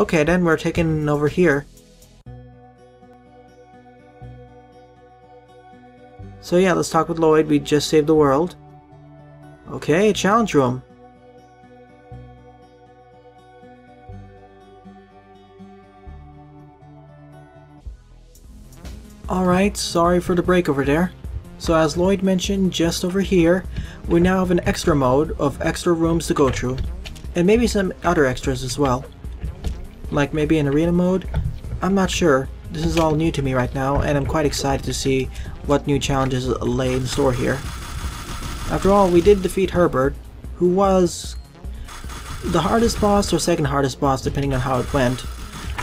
Okay, then we're taking over here. So yeah, let's talk with Lloyd. We just saved the world. Okay, challenge room. Alright, sorry for the break over there. So as Lloyd mentioned just over here, we now have an extra mode of extra rooms to go through. And maybe some other extras as well. Like maybe in arena mode? I'm not sure. This is all new to me right now, and I'm quite excited to see what new challenges lay in store here. After all, we did defeat Herbert, who was the hardest boss or second hardest boss depending on how it went.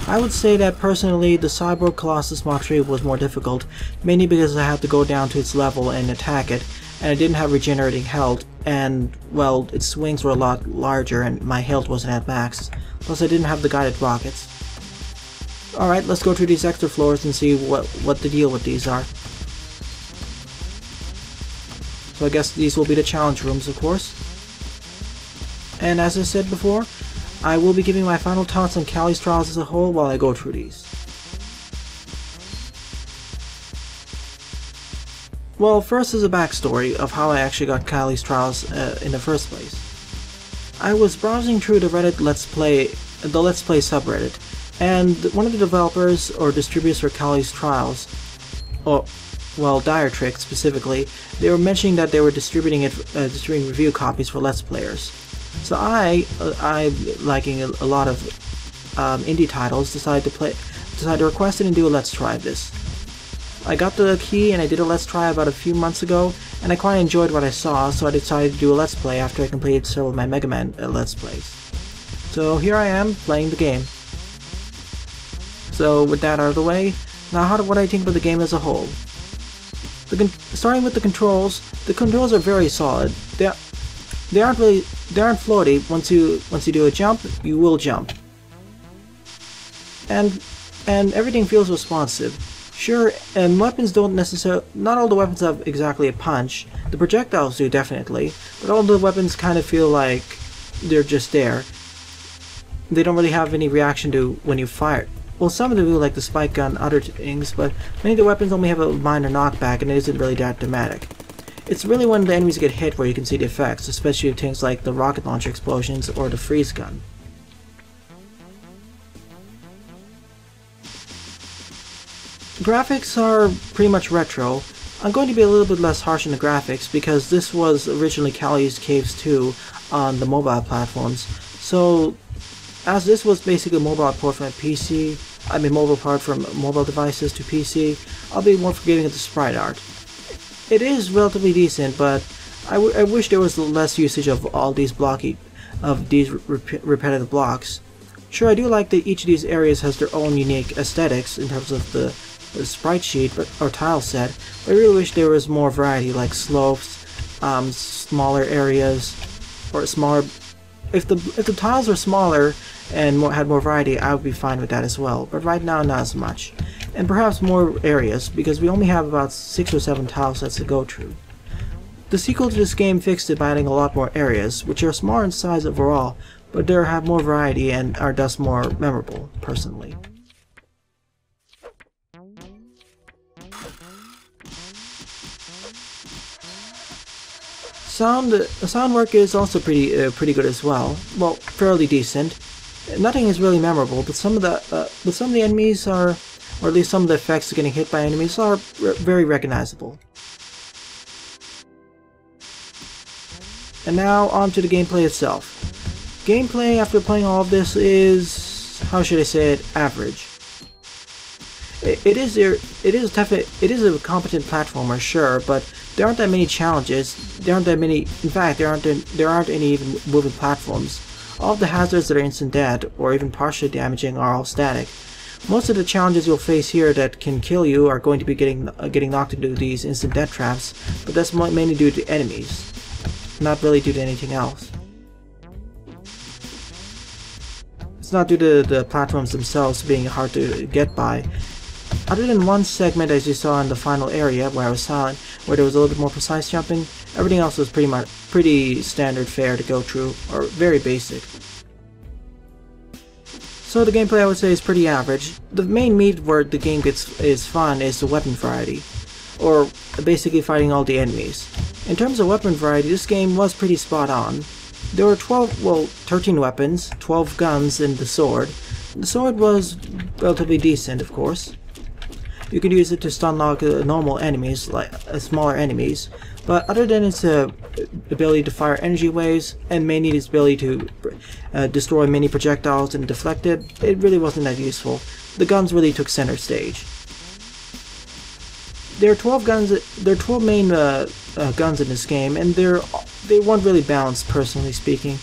I would say that personally the Cyborg Colossus Mach 3 was more difficult, mainly because I had to go down to its level and attack it, and it didn't have regenerating health, and, well, its swings were a lot larger and my health wasn't at max, plus I didn't have the guided rockets. Alright, let's go through these extra floors and see what, what the deal with these are. So I guess these will be the challenge rooms, of course. And as I said before, I will be giving my final thoughts on Cally's Trials as a whole while I go through these. Well, first is a backstory of how I actually got Cally's Trials uh, in the first place. I was browsing through the Reddit Let's Play, the Let's Play subreddit, and one of the developers or distributors for Cally's Trials, or well, Dietrich specifically, they were mentioning that they were distributing it, uh, distributing review copies for Let's Players. So I, uh, I liking a, a lot of um, indie titles, decided to play, decided to request it and do a Let's Try this. I got the key and I did a Let's Try about a few months ago, and I quite enjoyed what I saw, so I decided to do a Let's Play after I completed several of my Mega Man uh, Let's Plays. So here I am, playing the game. So with that out of the way, now how do, what do I think about the game as a whole? starting with the controls, the controls are very solid. They, they aren't really they aren't floaty. Once you once you do a jump, you will jump. And and everything feels responsive. Sure, and weapons don't necessarily not all the weapons have exactly a punch. The projectiles do definitely, but all the weapons kind of feel like they're just there. They don't really have any reaction to when you fire. Well, some of them do, like the spike gun, other things, but many of the weapons only have a minor knockback, and it isn't really that dramatic. It's really when the enemies get hit where you can see the effects, especially with things like the rocket launcher explosions or the freeze gun. Graphics are pretty much retro. I'm going to be a little bit less harsh on the graphics because this was originally Cally's Caves 2 on the mobile platforms, so as this was basically a mobile port from a PC, I mean mobile port from mobile devices to PC, I'll be more forgiving of the sprite art. It is relatively decent, but I, wish there was less usage of all these blocky, of these rep repetitive blocks. Sure, I do like that each of these areas has their own unique aesthetics in terms of the, the sprite sheet but, or tile set, but I really wish there was more variety, like slopes, um, smaller areas, or smaller... If the, if the tiles were smaller and more, had more variety, I would be fine with that as well, but right now not as much and perhaps more areas, because we only have about 6 or 7 tile sets to go through. The sequel to this game fixed it by adding a lot more areas, which are smaller in size overall, but they have more variety and are thus more memorable, personally. Sound, the sound work is also pretty uh, pretty good as well. Well, fairly decent. Nothing is really memorable, but some of the uh, but some of the enemies are or at least some of the effects of getting hit by enemies are very recognizable. And now on to the gameplay itself. Gameplay after playing all of this is, how should I say it, average. It, it is it is tough. It is a competent platformer, sure, but there aren't that many challenges. There aren't that many. In fact, there aren't there aren't any even moving platforms. All of the hazards that are instant dead or even partially damaging are all static, most of the challenges you'll face here that can kill you are going to be getting uh, getting knocked into these instant death traps, but that's mainly due to enemies, not really due to anything else. It's not due to the platforms themselves being hard to get by. Other than one segment as you saw in the final area where I was silent, where there was a little bit more precise jumping, everything else was pretty much pretty standard fare to go through, or very basic. So the gameplay I would say is pretty average. The main meat where the game gets is fun is the weapon variety, or basically fighting all the enemies. In terms of weapon variety, this game was pretty spot on. There were 12, well, 13 weapons, 12 guns, and the sword. The sword was relatively decent, of course. You could use it to stun lock uh, normal enemies, like uh, smaller enemies, but other than its uh, ability to fire energy waves and mainly its ability to uh, destroy many projectiles and deflect it, it really wasn't that useful. The guns really took center stage. There are 12 guns. There are 12 main uh, guns in this game, and they're they weren't really balanced, personally speaking.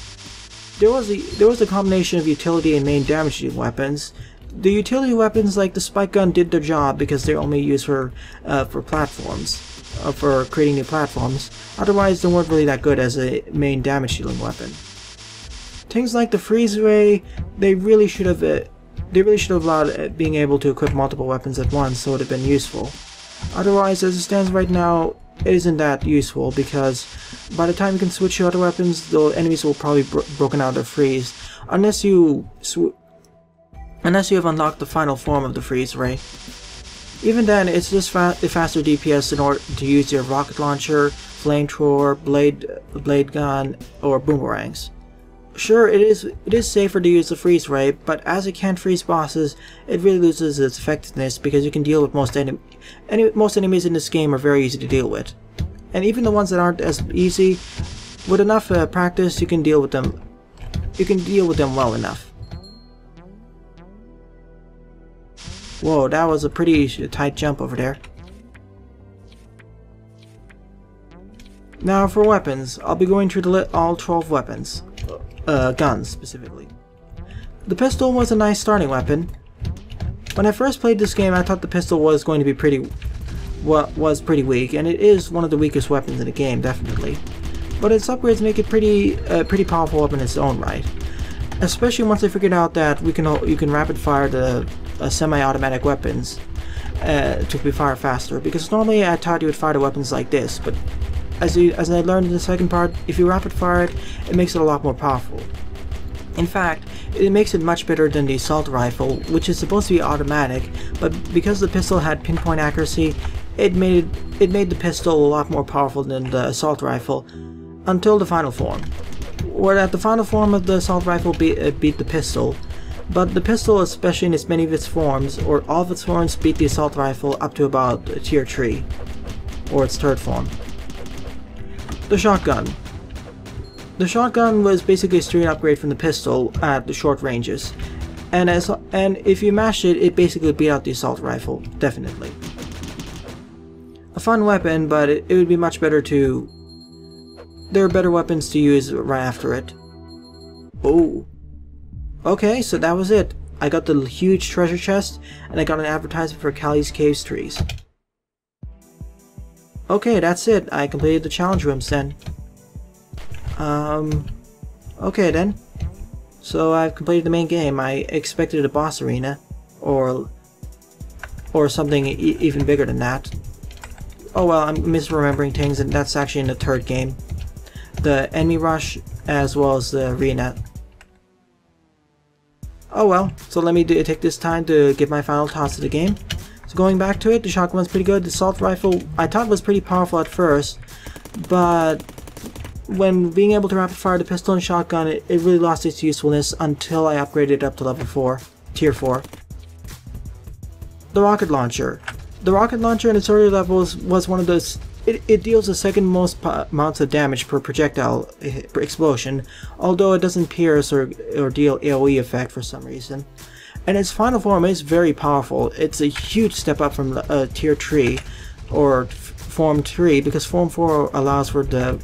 There was a there was a combination of utility and main damage weapons, the utility weapons like the spike gun did their job because they're only used for uh, for platforms, uh, for creating new platforms. Otherwise, they weren't really that good as a main damage dealing weapon. Things like the freeze ray, they really should have uh, they really should have allowed uh, being able to equip multiple weapons at once, so it would have been useful. Otherwise, as it stands right now, it isn't that useful because by the time you can switch to other weapons, the enemies will probably bro broken out of freeze unless you unless you have unlocked the final form of the freeze ray. Even then, it's just fa faster DPS in order to use your rocket launcher, flamethrower, blade, blade gun, or boomerangs. Sure, it is it is safer to use the freeze ray, but as it can't freeze bosses, it really loses its effectiveness because you can deal with most enemies. Any, most enemies in this game are very easy to deal with, and even the ones that aren't as easy, with enough uh, practice, you can deal with them. You can deal with them well enough. Whoa, that was a pretty tight jump over there. Now for weapons, I'll be going through all 12 weapons. Uh, guns, specifically. The pistol was a nice starting weapon. When I first played this game, I thought the pistol was going to be pretty... What was pretty weak, and it is one of the weakest weapons in the game, definitely. But its upgrades make it pretty, uh, pretty powerful weapon in its own right. Especially once I figured out that we can you can rapid fire the uh, semi-automatic weapons uh, to be fire faster. Because normally I thought you would fire the weapons like this but as you as I learned in the second part if you rapid fire it it makes it a lot more powerful. In fact it makes it much better than the assault rifle which is supposed to be automatic but because the pistol had pinpoint accuracy it made it made the pistol a lot more powerful than the assault rifle until the final form where that the final form of the assault rifle be, uh, beat the pistol but the pistol, especially in its many of its forms, or all of its forms, beat the assault rifle up to about tier 3, or its third form. The shotgun. The shotgun was basically a straight upgrade from the pistol at the short ranges, and as and if you mash it, it basically beat out the assault rifle, definitely. A fun weapon, but it, it would be much better to... There are better weapons to use right after it. Oh. Okay, so that was it. I got the huge treasure chest, and I got an advertisement for Cally's Caves 3. Okay, that's it. I completed the challenge rooms then. Um, okay then. So I've completed the main game. I expected a boss arena, or or something e even bigger than that. Oh well, I'm misremembering things, and that's actually in the third game. The enemy rush, as well as the arena. Oh well, so let me do, take this time to give my final thoughts to the game. So going back to it, the shotgun's pretty good. The assault rifle, I thought was pretty powerful at first, but when being able to rapid fire the pistol and shotgun, it, it really lost its usefulness until I upgraded it up to level 4, tier 4. The rocket launcher. The rocket launcher in its early levels was one of those it, it deals the second most amounts of damage per projectile eh, per explosion, although it doesn't pierce or, or deal AoE effect for some reason. And its final form is very powerful. It's a huge step up from uh, tier 3 or form 3 because form 4 allows for the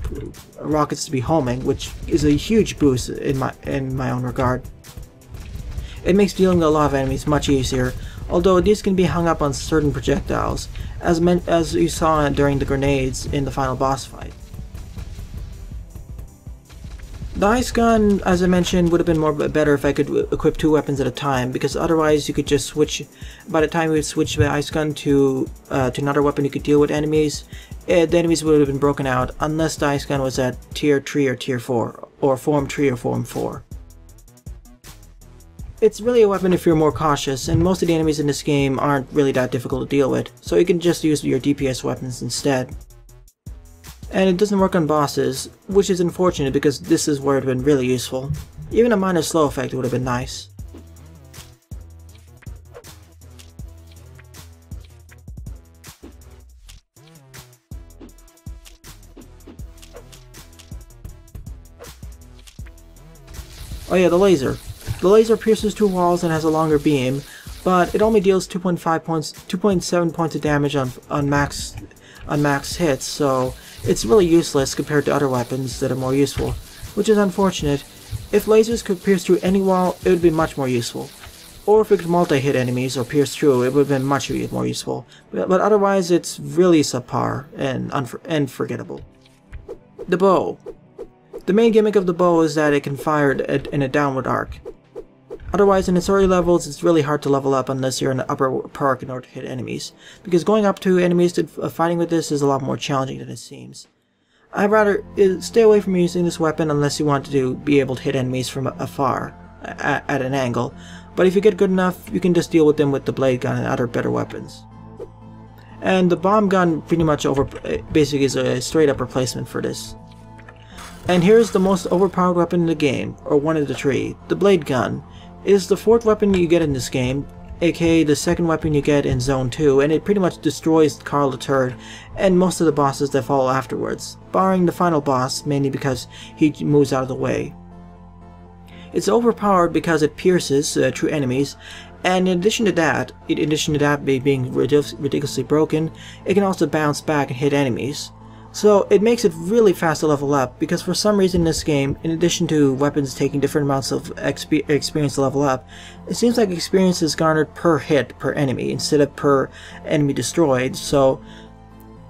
rockets to be homing, which is a huge boost in my in my own regard. It makes dealing with a lot of enemies much easier, although these can be hung up on certain projectiles, as, as you saw during the grenades in the final boss fight. The ice gun, as I mentioned, would have been more better if I could equip two weapons at a time, because otherwise you could just switch, by the time you would switch the ice gun to, uh, to another weapon you could deal with enemies, eh, the enemies would have been broken out, unless the ice gun was at tier 3 or tier 4, or form 3 or form 4. It's really a weapon if you're more cautious, and most of the enemies in this game aren't really that difficult to deal with, so you can just use your DPS weapons instead. And it doesn't work on bosses, which is unfortunate because this is where it would have been really useful. Even a minor slow effect would have been nice. Oh yeah, the laser. The laser pierces two walls and has a longer beam, but it only deals 2.5 points, 2.7 points of damage on on max on max hits, so it's really useless compared to other weapons that are more useful, which is unfortunate. If lasers could pierce through any wall, it would be much more useful. Or if it could multi-hit enemies or pierce through, it would have been much more useful. But, but otherwise, it's really subpar and unforgettable. The bow. The main gimmick of the bow is that it can fire in a downward arc. Otherwise, in its early levels, it's really hard to level up unless you're in the upper park in order to hit enemies, because going up to enemies to uh, fighting with this is a lot more challenging than it seems. I'd rather uh, stay away from using this weapon unless you want to be able to hit enemies from afar, at, at an angle, but if you get good enough, you can just deal with them with the blade gun and other better weapons. And the bomb gun pretty much over uh, basically is a straight up replacement for this. And here's the most overpowered weapon in the game, or one of the three, the blade gun. Is the fourth weapon you get in this game, aka the second weapon you get in Zone 2, and it pretty much destroys Carl the Turd and most of the bosses that follow afterwards, barring the final boss, mainly because he moves out of the way. It's overpowered because it pierces uh, true enemies, and in addition to that, in addition to that being ridiculously broken, it can also bounce back and hit enemies. So it makes it really fast to level up, because for some reason in this game, in addition to weapons taking different amounts of exp experience to level up, it seems like experience is garnered per hit per enemy instead of per enemy destroyed, so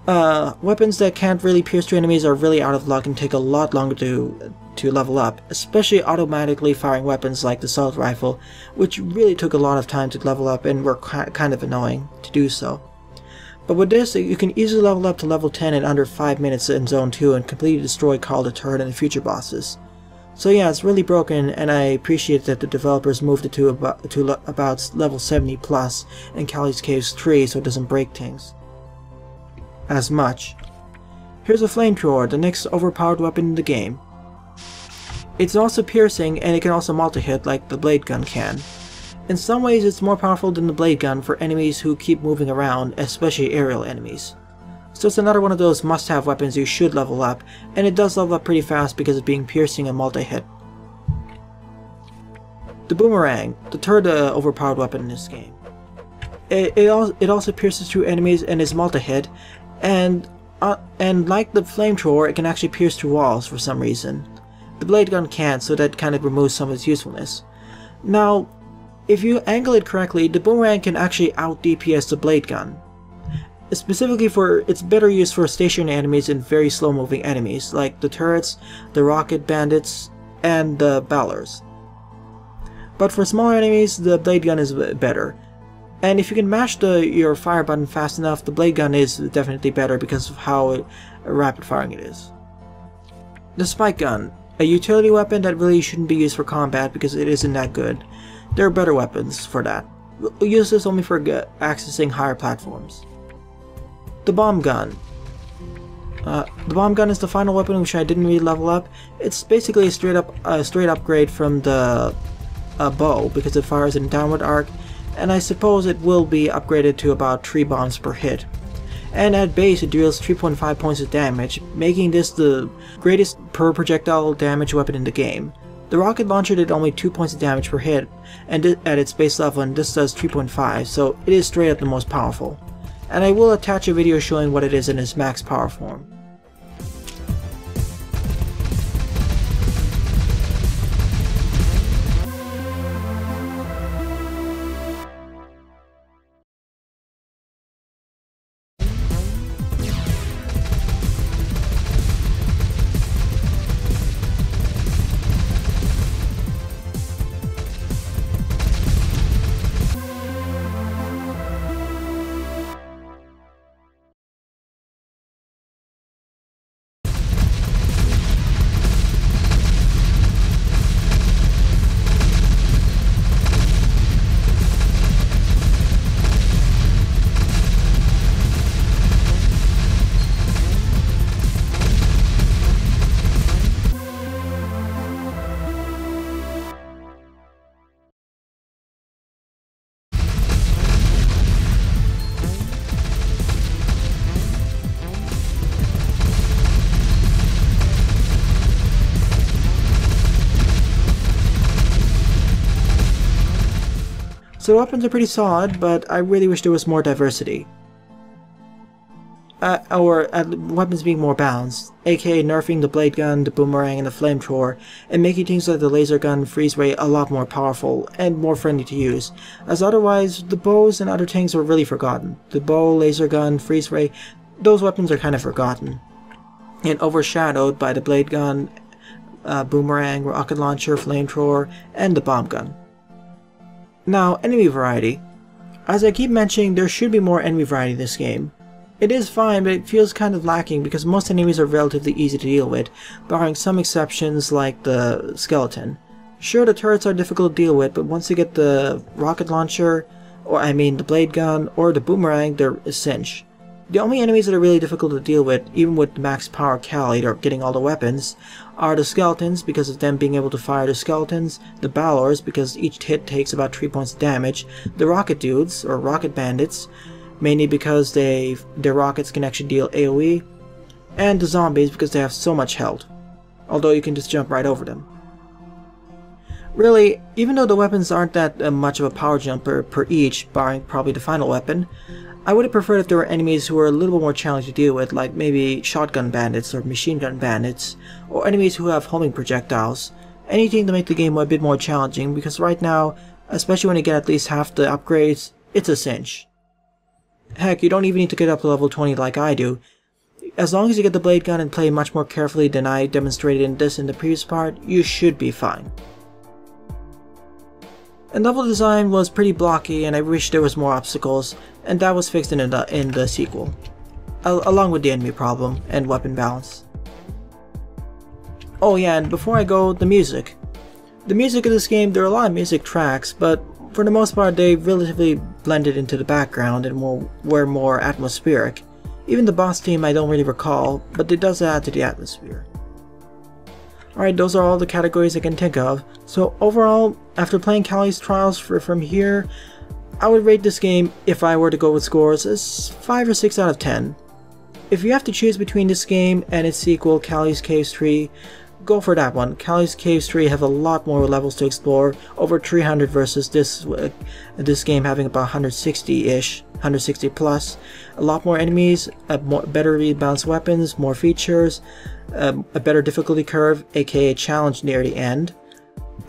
uh, weapons that can't really pierce through enemies are really out of luck and take a lot longer to to level up, especially automatically firing weapons like the assault rifle, which really took a lot of time to level up and were kind of annoying to do so. But with this, you can easily level up to level 10 in under 5 minutes in Zone 2 and completely destroy Carl the Turd and the future bosses. So yeah, it's really broken, and I appreciate that the developers moved it to about, to about level 70 plus in Cally's Caves 3 so it doesn't break things as much. Here's a flamethrower, the next overpowered weapon in the game. It's also piercing, and it can also multi-hit like the blade gun can. In some ways it's more powerful than the blade gun for enemies who keep moving around, especially aerial enemies. So it's another one of those must-have weapons you should level up, and it does level up pretty fast because of being piercing and multi-hit. The Boomerang, the third uh, overpowered weapon in this game. It, it, al it also pierces through enemies and is multi-hit, and, uh, and like the flamethrower, it can actually pierce through walls for some reason. The blade gun can't, so that kind of removes some of its usefulness. Now, if you angle it correctly, the boomerang can actually out DPS the blade gun. Specifically for its better use for stationary enemies and very slow moving enemies, like the turrets, the rocket bandits, and the ballers. But for smaller enemies, the blade gun is better. And if you can mash the your fire button fast enough, the blade gun is definitely better because of how rapid firing it is. The spike gun, a utility weapon that really shouldn't be used for combat because it isn't that good. There are better weapons for that. We'll use this only for accessing higher platforms. The bomb gun. Uh, the bomb gun is the final weapon which I didn't really level up. It's basically a straight up uh, straight upgrade from the uh, bow because it fires in downward arc, and I suppose it will be upgraded to about 3 bombs per hit. And at base it deals 3.5 points of damage, making this the greatest per projectile damage weapon in the game. The rocket launcher did only 2 points of damage per hit and at its base level and this does 3.5 so it is straight up the most powerful. And I will attach a video showing what it is in its max power form. So weapons are pretty solid, but I really wish there was more diversity. Uh, or uh, weapons being more balanced, aka nerfing the blade gun, the boomerang, and the flamethrower, and making things like the laser gun freeze ray a lot more powerful and more friendly to use, as otherwise the bows and other things are really forgotten. The bow, laser gun, freeze ray, those weapons are kind of forgotten, and overshadowed by the blade gun, uh, boomerang, rocket launcher, flamethrower, and the bomb gun. Now, enemy variety. As I keep mentioning, there should be more enemy variety in this game. It is fine, but it feels kind of lacking because most enemies are relatively easy to deal with, barring some exceptions like the skeleton. Sure, the turrets are difficult to deal with, but once you get the rocket launcher, or I mean the blade gun, or the boomerang, they're a cinch. The only enemies that are really difficult to deal with, even with max power Cally or getting all the weapons, are the skeletons because of them being able to fire the skeletons, the Balors because each hit takes about 3 points of damage, the rocket dudes, or rocket bandits, mainly because they their rockets can actually deal AoE, and the zombies because they have so much health, although you can just jump right over them. Really, even though the weapons aren't that uh, much of a power jumper per each, barring probably the final weapon, I would have preferred if there were enemies who were a little bit more challenging to deal with, like maybe shotgun bandits or machine gun bandits, or enemies who have homing projectiles. Anything to make the game a bit more challenging, because right now, especially when you get at least half the upgrades, it's a cinch. Heck, you don't even need to get up to level 20 like I do. As long as you get the blade gun and play much more carefully than I demonstrated in this in the previous part, you should be fine. And level design was pretty blocky and I wish there was more obstacles, and that was fixed in the, in the sequel, Al along with the enemy problem and weapon balance. Oh yeah, and before I go, the music. The music of this game, there are a lot of music tracks, but for the most part, they relatively blended into the background and were more atmospheric. Even the boss theme I don't really recall, but it does add to the atmosphere. Alright, those are all the categories I can think of. So overall, after playing Cally's Trials for, from here, I would rate this game, if I were to go with scores, as 5 or 6 out of 10. If you have to choose between this game and its sequel, Cally's Caves 3, go for that one. Cally's Caves 3 have a lot more levels to explore, over 300 versus this uh, this game having about 160-ish, 160 plus. A lot more enemies, more, better rebalanced weapons, more features, um, a better difficulty curve, aka challenge near the end,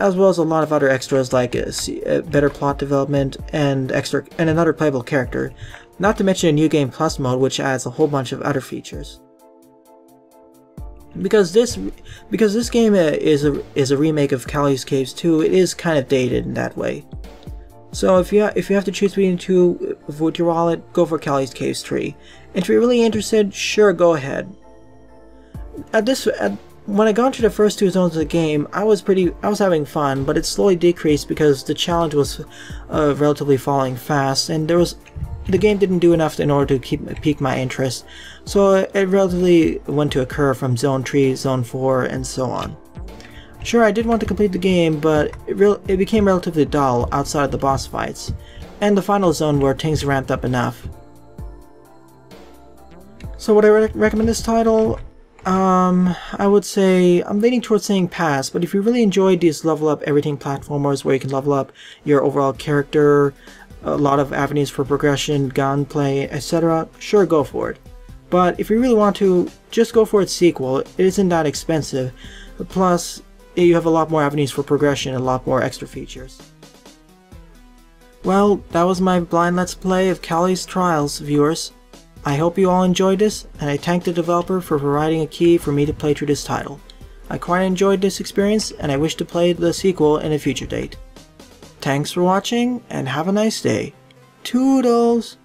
as well as a lot of other extras like uh, a, a uh, better plot development and extra and another playable character. Not to mention a new game plus mode which adds a whole bunch of other features because this because this game uh, is a is a remake of Cally's Caves 2, it is kind of dated in that way. So if you if you have to choose between two uh, with your wallet, go for Cally's Caves 3. And if you're really interested, sure, go ahead. At this at, when I got to the first two zones of the game, I was pretty I was having fun, but it slowly decreased because the challenge was uh, relatively falling fast, and there was the game didn't do enough in order to keep pique my interest, so it relatively went to curve from Zone 3, Zone 4, and so on. Sure, I did want to complete the game, but it, it became relatively dull outside of the boss fights, and the final zone where things ramped up enough. So would I re recommend this title? Um, I would say, I'm leaning towards saying pass, but if you really enjoyed these level up everything platformers where you can level up your overall character, a lot of avenues for progression, gunplay, etc., sure go for it. But if you really want to, just go for its sequel, it isn't that expensive, plus you have a lot more avenues for progression and a lot more extra features. Well, that was my blind let's play of Cally's Trials, viewers. I hope you all enjoyed this, and I thank the developer for providing a key for me to play through this title. I quite enjoyed this experience, and I wish to play the sequel in a future date. Thanks for watching, and have a nice day. Toodles!